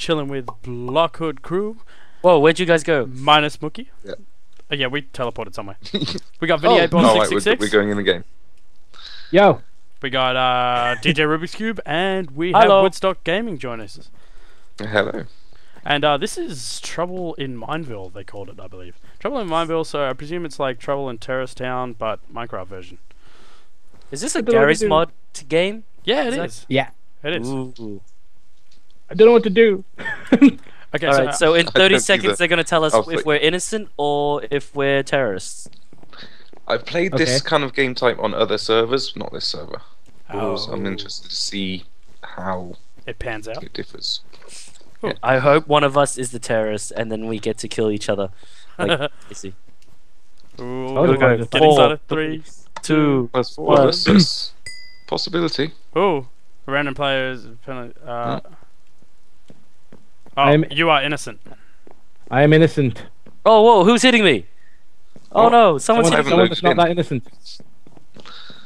chilling with Blockhood crew, Whoa, where'd you guys go? minus Mookie. Yeah. Uh, yeah, we teleported somewhere. we got Vinny Oh. 8 Ball Oh, wait, we're, 666. we're going in the game. Yo, We got uh, DJ Rubik's Cube, and we Hello. have Woodstock Gaming join us. Hello. And uh, this is Trouble in Mineville, they called it, I believe. Trouble in Mineville, so I presume it's like Trouble in Terrorist Town, but Minecraft version. Is this a don't know what to Garry's mod game? Yeah, it Is that- is. yeah, It is. Ooh. I don't know what to do. Okay, All so, right, so in 30 don't either. seconds they're gonna tell us I'll if flick. we're innocent or if we're terrorists. I've played this kind of game type on other servers, not this server. Oh. I'm interested to see how it pans out. it differs. I hope one of us is the terrorist and then we get to kill each other. Like, easy. Ooh, I would've go. wanted to getting Four, started. Three. Two. Plus four. Well- That's, that's possibility. Ooh, random players. penalty- Uh, oh, I'm- you are innocent. I am innocent. Oh, whoa, who's hitting me? Oh What? no, someone's Someone hitting haven't Someone that's not that innocent.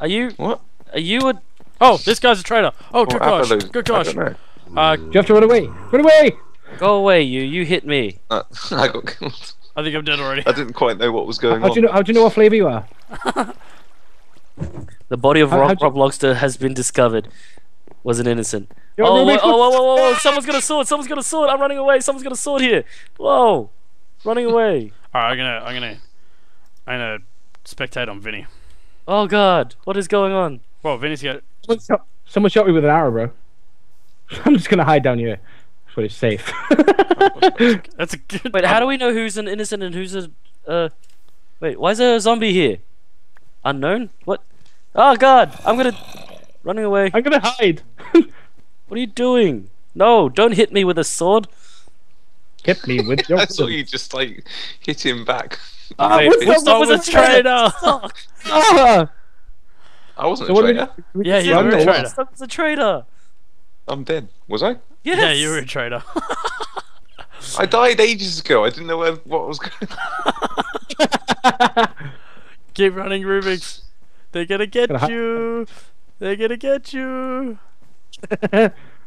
Are you, What? are you a, Oh, this guy's a traitor. Oh, good What gosh. happened? Good gosh. don't. Uh, you have to run away? Run away! go away you, you hit me. Uh, I got killed. I think I'm dead already. I didn't quite know what was going How do on. you know? How do you know what flavor you are? The body of How- Rob, how'd Rob Lobster has been discovered. Was an innocent. Yo, oh, Rubik, wait, oh, what- whoa, whoa, whoa, whoa, someone's got a sword, someone's got a sword, I'm running away, someone's got a sword here. Whoa, running away. Alright, I'm gonna, I'm gonna, I'm gonna spectate on Vinny. Oh god, what is going on? Well, Vinny's got. Someone shot, someone shot me with an arrow, bro. I'm just gonna hide down here. That's where it's safe. That's a good. Wait, how do we know who's an innocent and who's a, uh, wait, why is there a zombie here? Unknown? What? Oh god, I'm gonna, running away. I'm gonna hide. What are you doing? No, don't hit me with a sword. Get me with your. I saw you just like hit him back. Wait, what's up with was a traitor. Ah! I wasn't So a what we- traitor. we Yeah, just you run were a or what? traitor. Woodstock was a traitor. I'm dead. Was I? Yes. Yeah, you were a traitor. I died ages ago. I didn't know where, what was going on. Keep running, Rubik's. They're gonna get Gonna hi- you. They're gonna get you.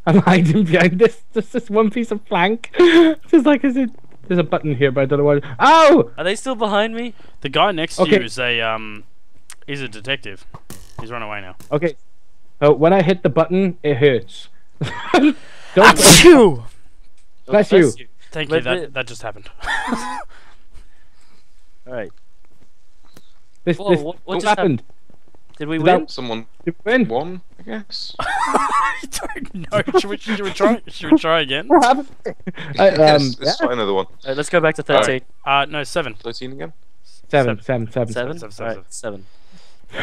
I'm hiding behind this. Just this one piece of plank. Just like is it? There's a button here, but I don't know why. Oh! Are they still behind me? The guy next to you is a um, he's a detective. He's run away now. Okay. Oh, when I hit the button, it hurts. don't. Achoo! Bless you. Thank you. Let That me- that just happened. Alright. This, Whoa, this, what- what what just happened? Did we Is that- win? Someone Did we win? won, I guess. I don't know. Should we, should we try? Should we try again? What happened? I, um, yes, let's yeah. try another one. Alright, let's go back to Alright. 13. Uh, no, seven. 13 again? Seven, seven, seven. Seven? seven, seven, Alright, seven.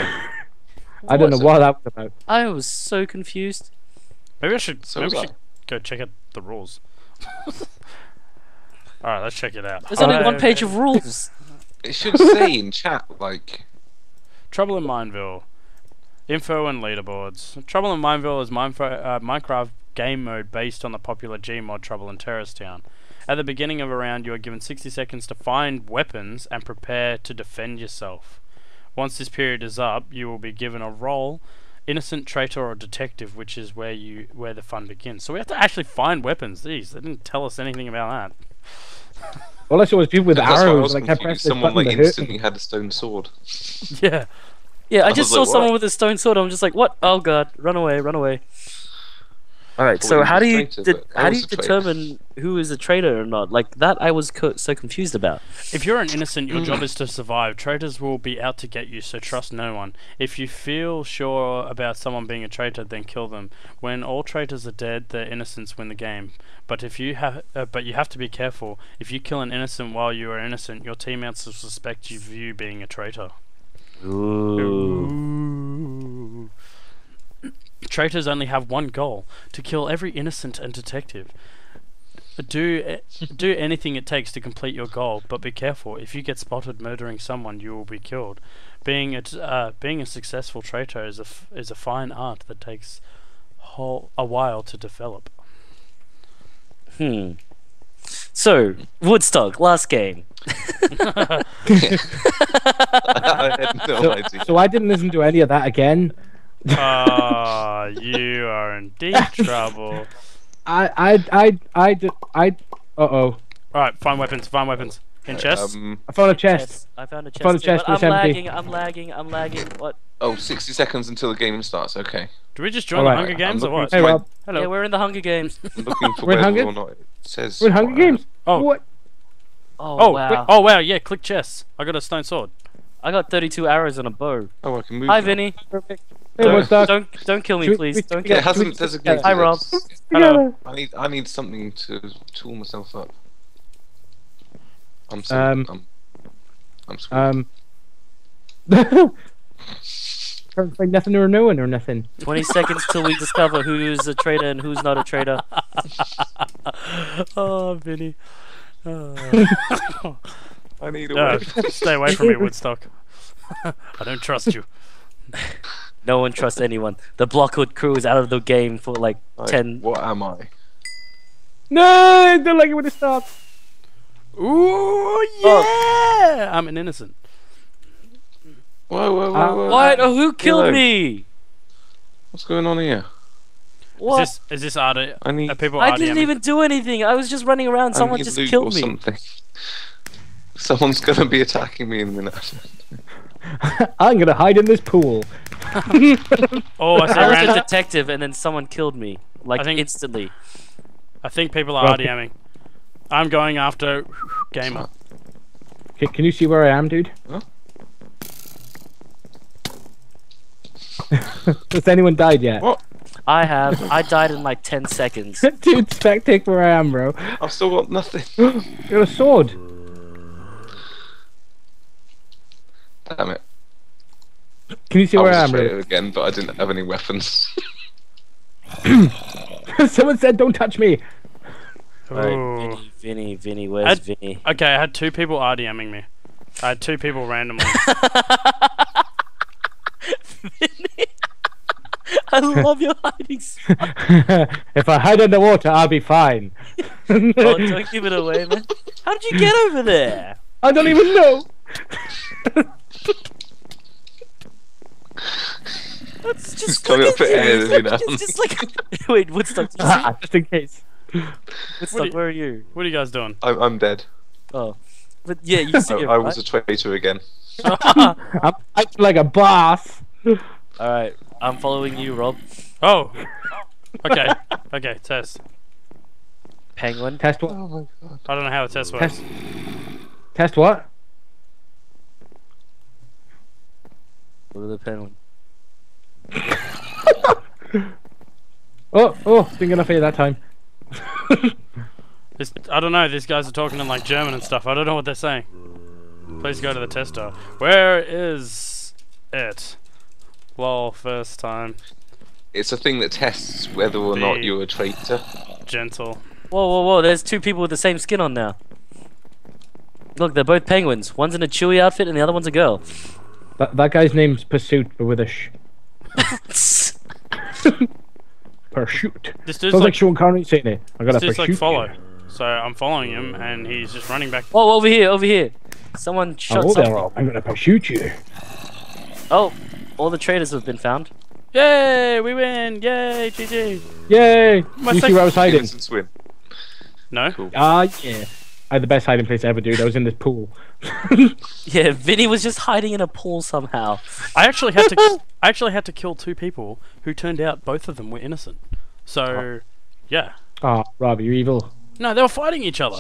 I don't know What? what that was about. I was so confused. Maybe I should. So maybe we I. should go check out the rules. All right, let's check it out. There's only Uh, one page of rules. It should say in chat, like, Trouble in Mineville. Info and leaderboards. Trouble in Mineville is uh, Minecraft game mode based on the popular Gmod Trouble in Terrorist Town. At the beginning of a round, you are given 60 seconds to find weapons and prepare to defend yourself. Once this period is up, you will be given a role, innocent traitor or detective, which is where you where the fun begins. So we have to actually find weapons. These they didn't tell us anything about that. All I saw was people with that's why I arrows. was Like I confused. pressed Someone like instantly had a stone sword. Yeah. Yeah, I I just saw like, someone what? with a stone sword. I'm just like, what? Oh god, run away, run away. All right. So how do you traitor, de- how do you a traitor. determine who is a traitor or not? Like that, I was co- so confused about. If you're an innocent, your job is to survive. Traitors will be out to get you, so trust no one. If you feel sure about someone being a traitor, then kill them. When all traitors are dead, the innocents win the game. But if you have, uh, but you have to be careful. If you kill an innocent while you are innocent, your teammates will suspect you of you being a traitor. Ooh. Traitors only have one goal: to kill every innocent and detective. Do do anything it takes to complete your goal, but be careful. If you get spotted murdering someone, you will be killed. Being a t- uh, being a successful traitor is a f- is a fine art that takes whole a while to develop. Hmm. So Woodstock, last game. I had no So, so I didn't listen to any of that again. Ah, you are in deep trouble. I, I, I, I, I. Uh oh. Alright, find weapons, find weapons. In chest? Um, I found a chest. Chest. I found a chest. I found a too, chest, but I'm empty. lagging. I'm lagging. I'm lagging. What? oh, 60 seconds until the game starts. Okay. Do we just join Alright, the Hunger Games or looking what? for Hey Rob, Hello. Yeah, we're in the Hunger Games. I'm looking for We're in whether or not it says. we're in Hunger what I have. Games. Oh. What? Oh, Oh, wow. wait, oh wow, yeah, click chest. I got a stone sword. I got 32 arrows and a bow. Oh, I can move. Hi, now. Vinny. Hey, Don't, what's don't don't kill me, Should please. we- Don't Yeah, kill it hasn't Which- designated. Hi, Rob. Hello. I need. I need something to tool myself up. I'm so. Um, I'm. I'm screwed. Um. Can't find nothing or no one or nothing. 20 seconds till we discover who's a traitor and who's not a traitor. oh, Vinny. Oh. I need a No, stay away from me, Woodstock. I don't trust you. No one trusts anyone. The Blockhood crew is out of the game for like Like, 10. What am I? No, I don't like it when it starts. Ooh, yeah! I'm an innocent. Whoa, whoa, whoa, Uh, whoa. What? Oh, who killed Hello. me? What's going on here? What? Is this, is this RD? I need. People I didn't even do anything. I was just running around. I Someone need just loot killed or me. Something. Someone's gonna be attacking me in a minute. I'm gonna hide in this pool. Oh, I see I was a detective and then someone killed me. Like I think- instantly. I think people are Rob- RDMing. I'm going after gamer. Can, can you see where I am, dude? Huh? Has anyone died yet? What? I have. I died in like 10 seconds. dude, spectate where I am, bro. I've still got nothing. you got a sword. Damn it. Can you see I where I am, traitor again, but I didn't have any weapons. Someone said, "Don't touch me." Alright, Ooh. Vinny, Vinny, Vinny, where's I'd- Vinny? Okay, I had two people RDMing me. I had two people randomly. Vinny. I love your hiding spot. if I hide underwater, I'll be fine. Oh, don't give it away, man. How did you get over there? I don't even know. That's just He's coming look up at at you. air It's every like- now it's just like wait, Woodstock. did you see- ah, Just in case. Woodstock, do you- where are you? what are you guys doing? I'm, I'm dead. Oh, but yeah, you see I, it, I was a right? traitor again. I'm acting like a boss. All right, I'm following you, Rob. Oh. Okay. Okay. Test. Penguin. Test what? Oh my god. I don't know how the test works. Test. Test what? Look at the penguin. Oh, oh, didn't get enough air that time. This, I don't know. These guys are talking in like German and stuff. I don't know what they're saying. Please go to the tester. Where is it? Lol. First time. It's a thing that tests whether or not you're a traitor. Gentle. Whoa, whoa, whoa! There's two people with the same skin on now. Look, they're both penguins. One's in a Chewy outfit, and the other one's a girl. That, that guy's name's Pursuit, but with a sh. Pursuit. This dude's Sounds like, like, Sean Connery saying it. I got this a dude's pursuit. like follow. So I'm following him, and he's just running back. Oh, over here, over here. Someone shot Hello there, something. Rob. I'm gonna pursuit you. Oh, all the traitors have been found. Yay! We win! Yay! GG. Yay! My you see sec- where I was hiding? Innocents win. No. Cool. Ah, yeah. I had the best hiding place ever, dude. I was in this pool. Yeah, Vinny was just hiding in a pool somehow. I actually had to. I actually had to kill two people who turned out both of them were innocent. So, yeah. Ah, Rob, you're evil. No, they were fighting each other.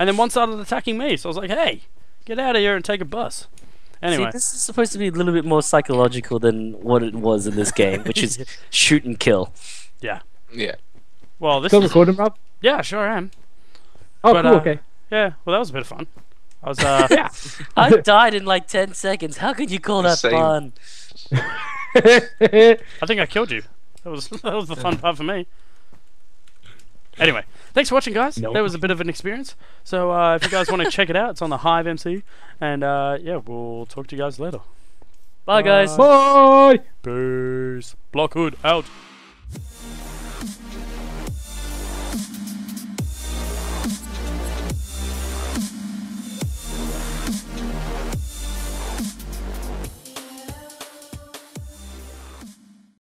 and then one started attacking me, so I was like, "Hey, get out of here and take a bus." Anyway, See, this is supposed to be a little bit more psychological than what it was in this game, which is shoot and kill. Yeah. Yeah. well, this Still is recording, Rob? yeah, sure am. Oh, But, cool. uh, Okay. Yeah, well, that was a bit of fun. I was uh, Yeah. I died in like 10 seconds. How could you call that Same. fun? I think I killed you. That was that was the fun part for me. Anyway, thanks for watching, guys. No. That was a bit of an experience. So uh, if you guys want to check it out, it's on the Hive MC, and uh, yeah, we'll talk to you guys later. Bye, guys. Bye. Peace. Blockhood out.